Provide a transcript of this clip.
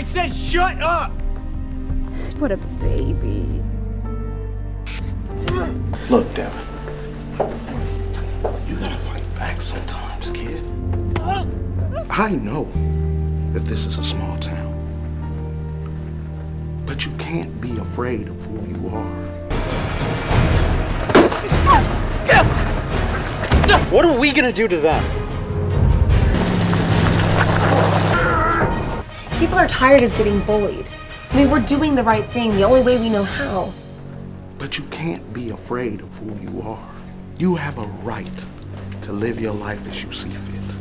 I said shut up! What a baby. Look, Devin. You gotta fight back sometimes, kid. I know that this is a small town. But you can't be afraid of who you are. What are we gonna do to them? People are tired of getting bullied. I mean, we're doing the right thing the only way we know how. But you can't be afraid of who you are. You have a right to live your life as you see fit.